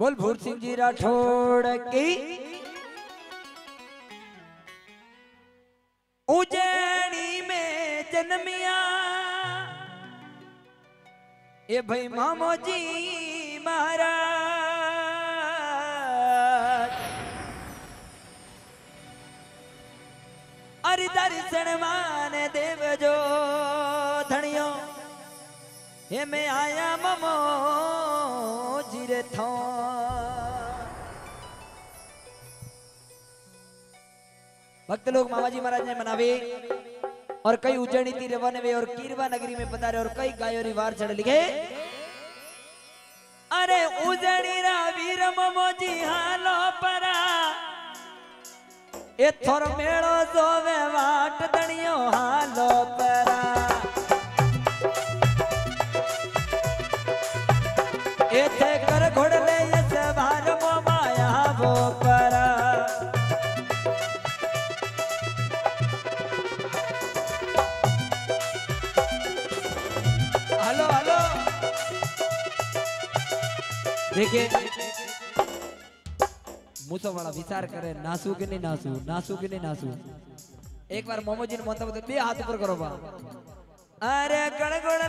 बोल भूर सिंह जी राठौड़ की उजैनी में जन्मिया ये भाई मामो जी महाराज अरे दर्शन मान देव जो धनियो हे मैं आया ममो जिरे थो भक्त लोग मामाजी महाराज ने मनावे और कई उज्जैनी तीर रवाने वे और कीरवा नगरी में पधारे और कई गायों रिवार चढ़ लिखे। अरे उजड़ी रा वीर ममोजी हालो परा। ए थोर मेळो जोवे वाट दणियो, हालो परा। देखिए मुझे बड़ा विचार करे नासू की नहीं नासू नासू की नहीं नासू एक बार मोमो जी ने मतलब हाथ ऊपर करो बा अरे गड़गड़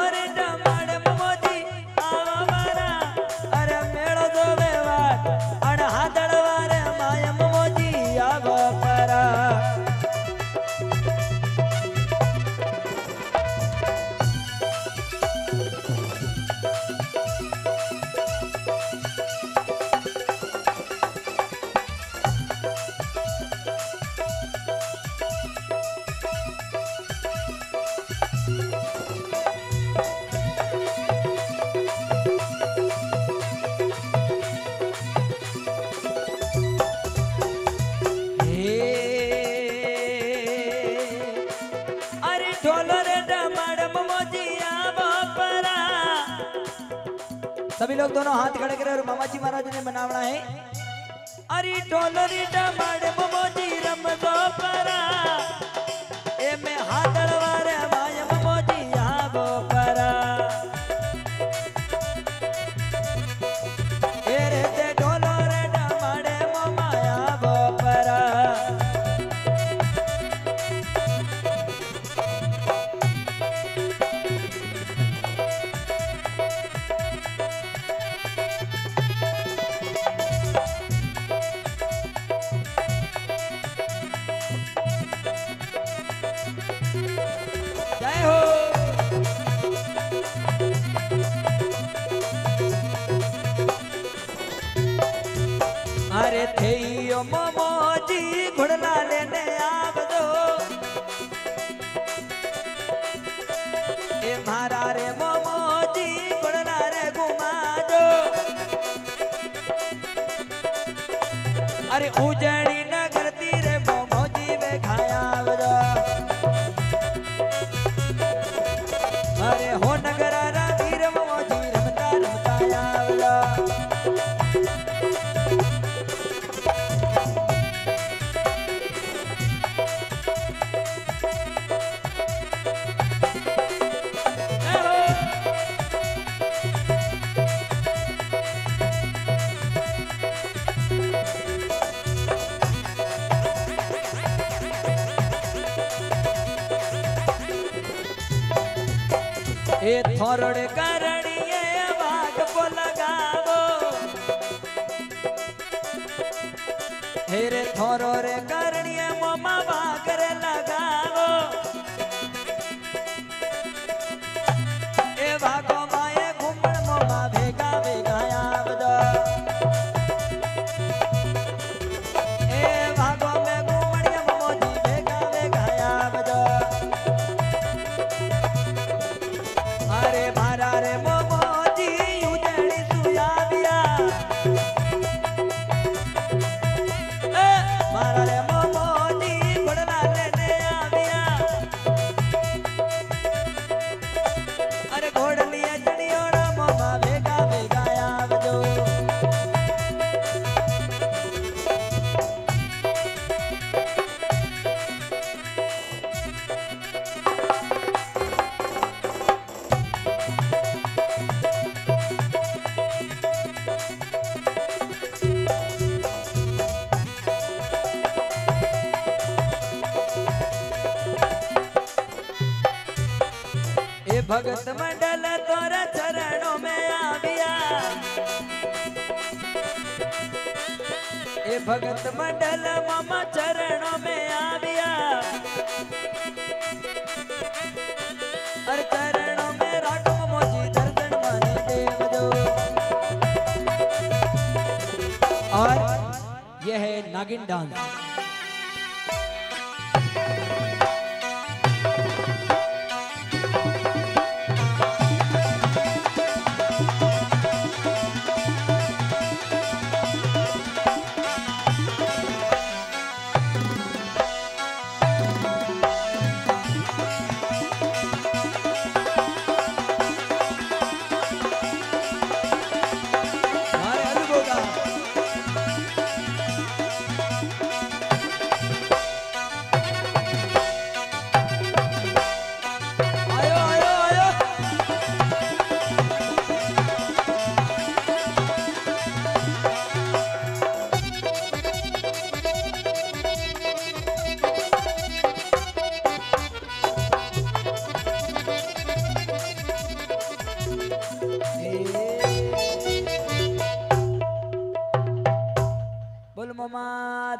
ढोलर बापरा सभी लोग दोनों हाथ खड़े करें और मामा जी महाराज ने मनावना है। अरे ढोलर टमाड़े मोमोजी रम बापरा ए में हाथ वारे माय અરે થેયો મોમોજી ઘોડલા લેને આવજો એ મારા રે મોમોજી ઘોડલા રે ગુમાજો અરે ઉજળી એ થોરડ કરણીએ વાટકો લગાવો. હે રે થોરો રે કરણીએ મોમાં વાગરે લગાવો. અરે भगत मंडल तोरे चरणों में आविया। ए भगत मंडल, मामा चरणों में आविया। और यह है नागिन डांस।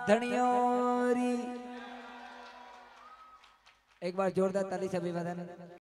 धनियोरी। एक बार जोरदार ताली से अभिवादन।